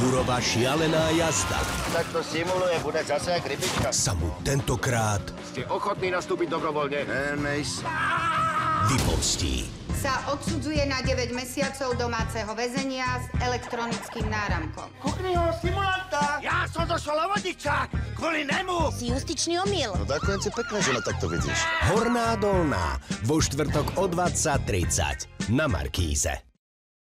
Jurova šialená jazda. Tak to simuluje, bude zase jak rybička. Sa mu tentokrát... Ste ochotní nastúpiť dobrovoľne? Ne, nejs. Vypomstí. Sa odsudzuje na 9 mesiacov domáceho väzenia s elektronickým náramkom. Kukni ho, simulanta! Ja som došol vodiča! Kvôli nemu! Si justičný omyl. No tak je pekné, že ma takto vidíš. Horná dolná. Vo štvrtok o 20.30. Na Markíze.